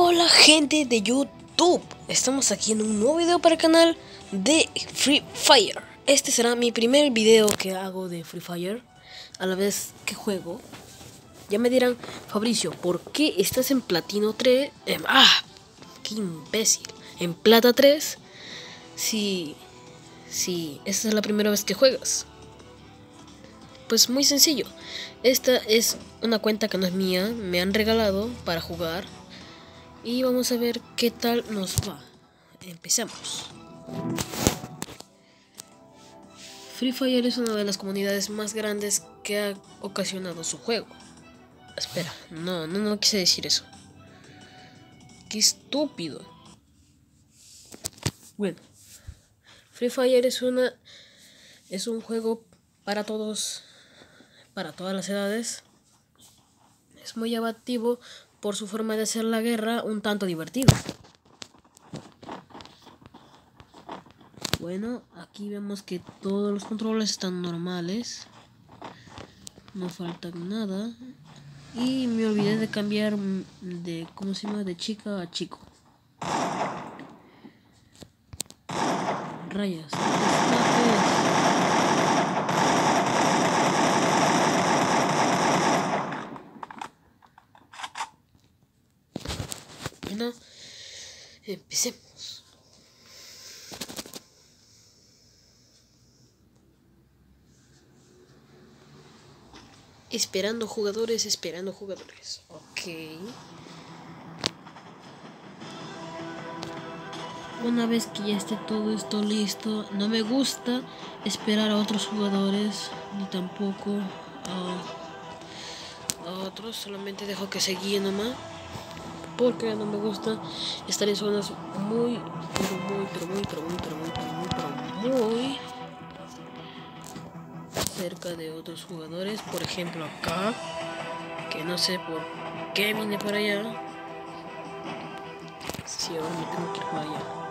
Hola gente de YouTube, estamos aquí en un nuevo video para el canal de Free Fire. Este será mi primer video que hago de Free Fire, a la vez que juego. Ya me dirán, Fabricio, ¿por qué estás en Platino 3? ¡Ah! ¡Qué imbécil! En Plata 3 Si... Si esta es la primera vez que juegas. Pues muy sencillo. Esta es una cuenta que no es mía, me han regalado para jugar y vamos a ver qué tal nos va. Empecemos. Free Fire es una de las comunidades más grandes que ha ocasionado su juego. Espera, no, no, no quise decir eso. Qué estúpido. Bueno, Free Fire es una es un juego para todos, para todas las edades. Es muy abativo por su forma de hacer la guerra un tanto divertido. Bueno, aquí vemos que todos los controles están normales. No falta nada. Y me olvidé de cambiar de, ¿cómo se llama? De chica a chico. Rayas. Bueno, empecemos. Esperando jugadores, esperando jugadores. Ok. Una vez que ya esté todo esto listo, no me gusta esperar a otros jugadores, ni tampoco a, a otros, solamente dejo que se guíen nomás porque no me gusta estar en zonas muy, pero muy, pero muy, pero muy, pero muy, pero muy, pero muy cerca de otros jugadores. Por ejemplo, acá, que no sé por qué vine para allá. Si ahora me tengo que ir para allá.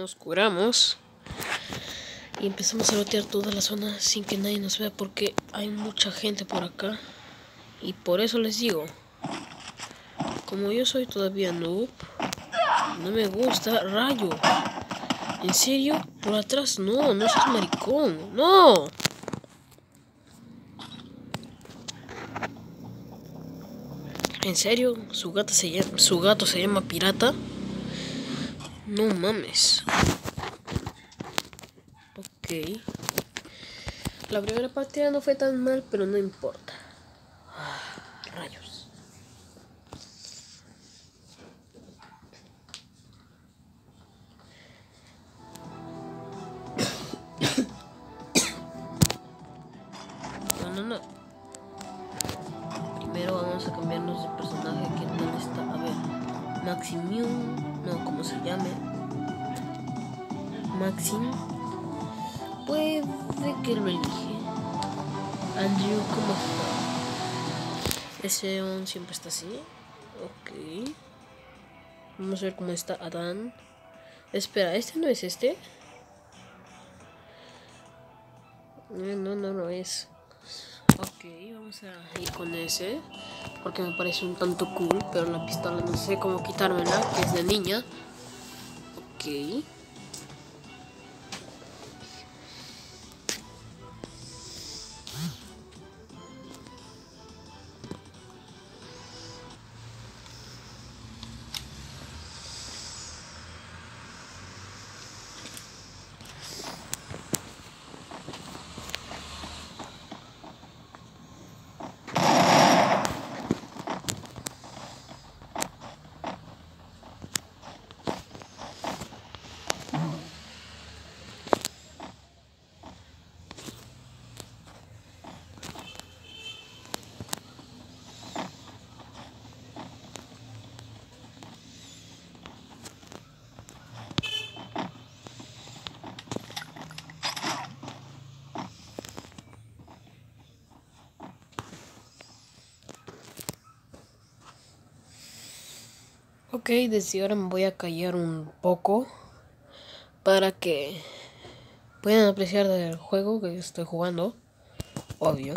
Nos curamos y empezamos a lotear toda la zona sin que nadie nos vea porque hay mucha gente por acá. Y por eso les digo como yo soy todavía noob no me gusta rayo. En serio por atrás no no seas maricón no. En serio su gato se llama, su gato se llama pirata no mames. Ok. La primera partida no fue tan mal, pero no importa. Ah, rayos. No, no, no. Primero vamos a cambiarnos de personaje. ¿Qué tal está? A ver. Maximium no como se llame Maxim puede que lo elige. Andrew, ¿cómo está? Ese aún siempre está así. Ok. Vamos a ver cómo está Adán. Espera, ¿este no es este? No, no, no lo es. Ok, vamos a ir con ese. Porque me parece un tanto cool. Pero la pistola no sé cómo quitármela, que es de niña. Ok. Ok, desde ahora me voy a callar un poco para que puedan apreciar del juego que estoy jugando, obvio.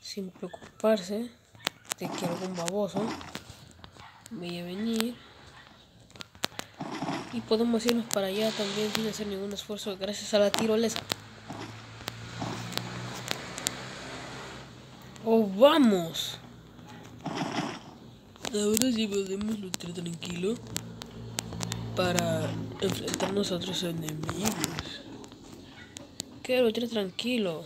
Sin preocuparse de que algún baboso vaya a venir. Y podemos irnos para allá también sin hacer ningún esfuerzo gracias a la tirolesa. ¡Oh, vamos! Ahora sí podemos luchar tranquilo para enfrentarnos a otros enemigos. Quiero luchar tranquilo.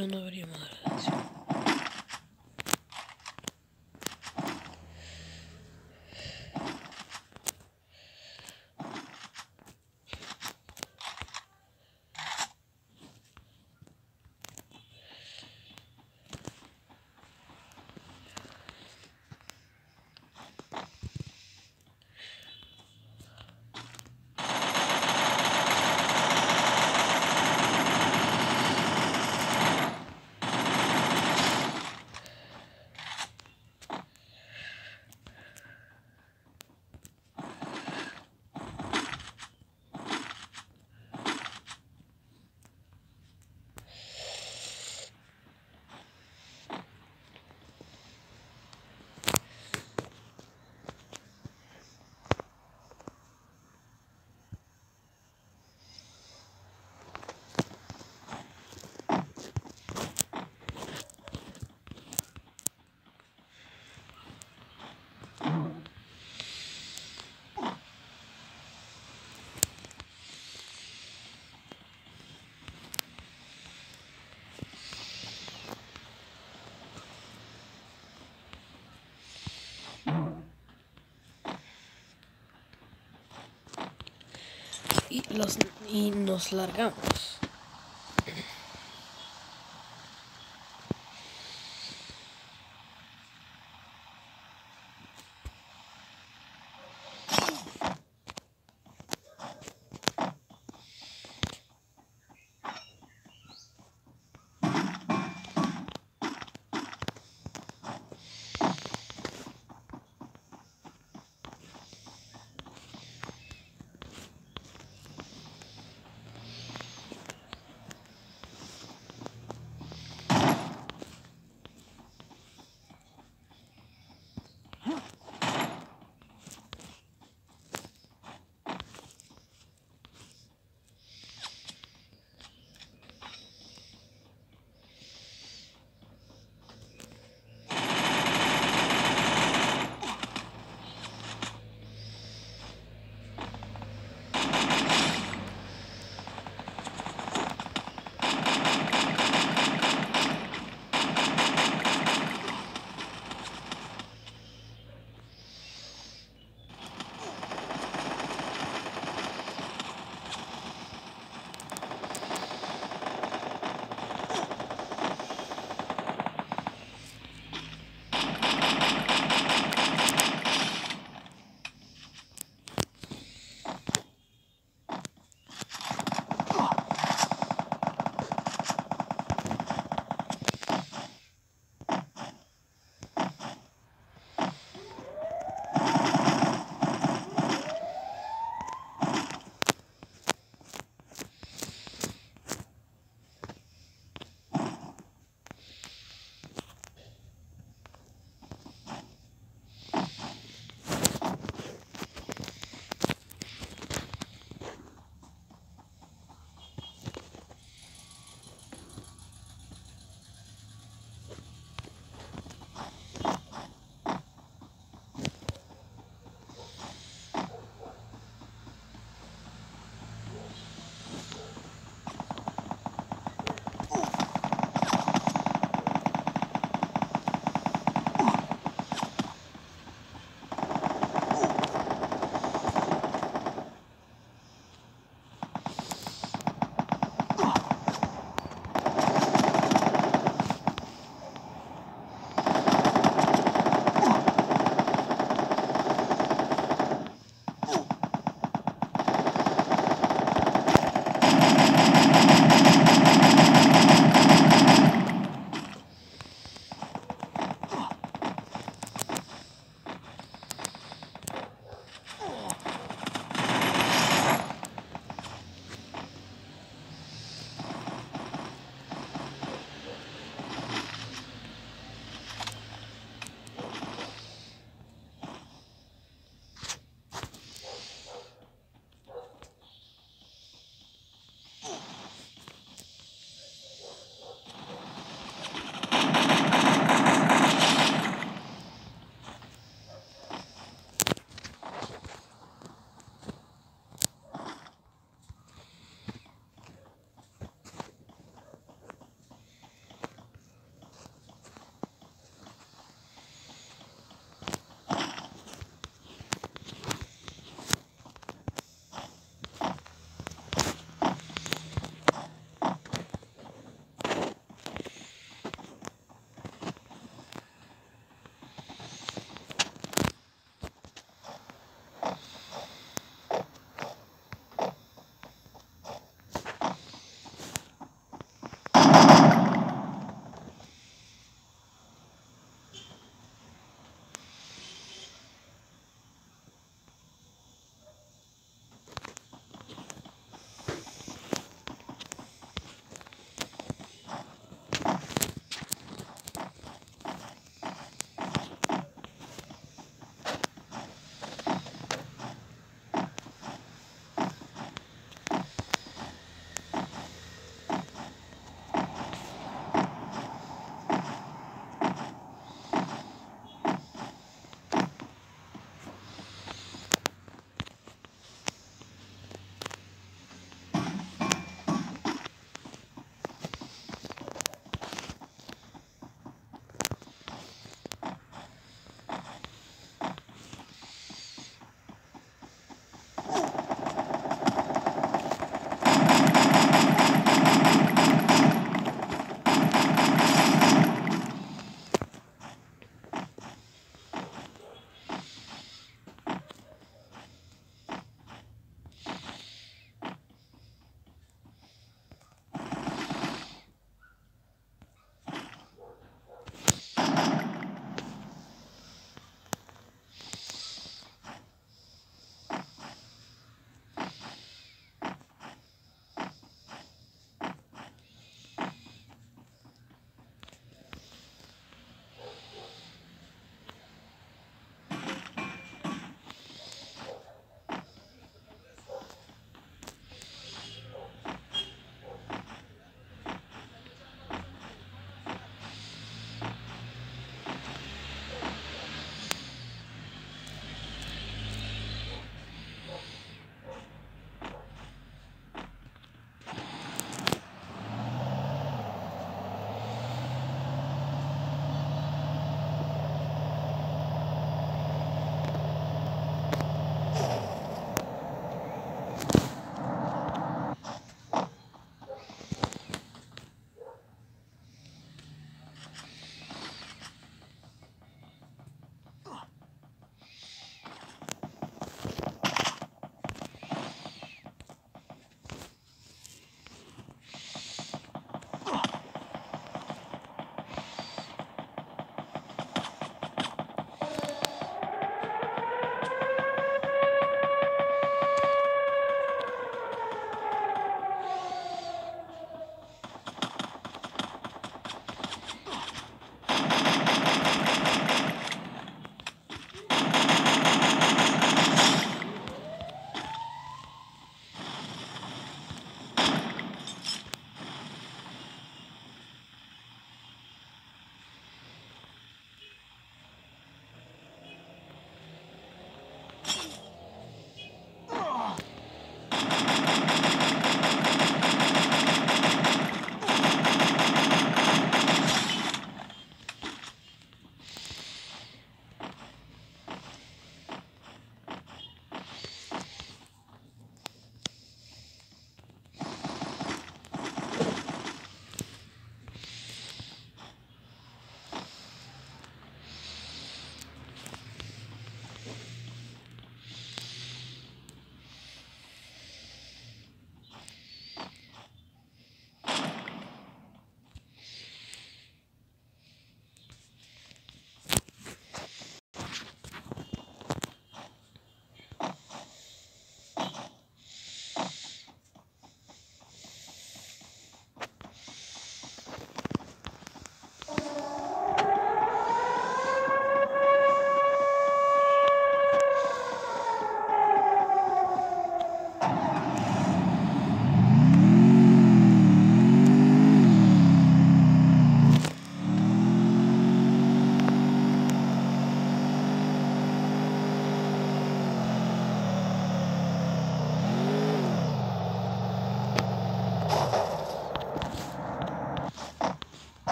Pero no habría y, los, y nos largamos.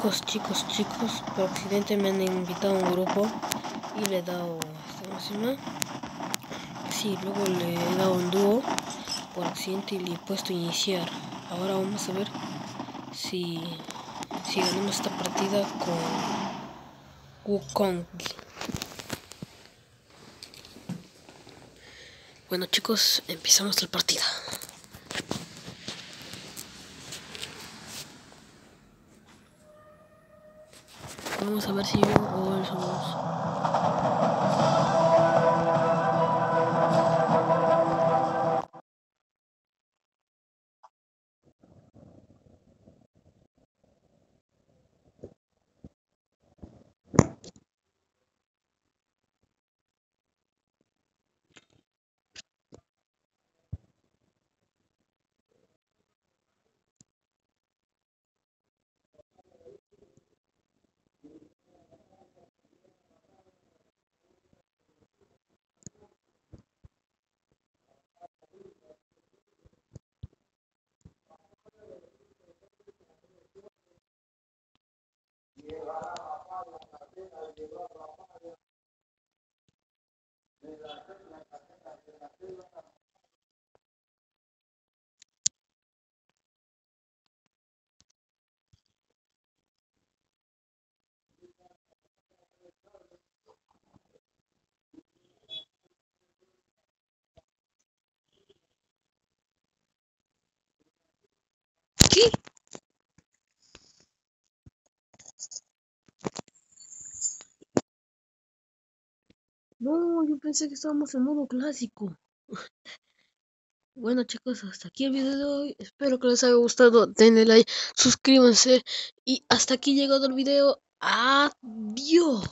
Chicos, chicos, chicos, por accidente me han invitado a un grupo y le he dado encima. Sí, luego le he dado un dúo por accidente y le he puesto iniciar. Ahora vamos a ver si, si ganamos esta partida con Wukong. Bueno chicos, empezamos la partida. Vamos a ver si yo o él somos. Yo pensé que estábamos en modo clásico. Bueno chicos, hasta aquí el video de hoy. Espero que les haya gustado. Denle like, suscríbanse. Y hasta aquí llegado el video. Adiós.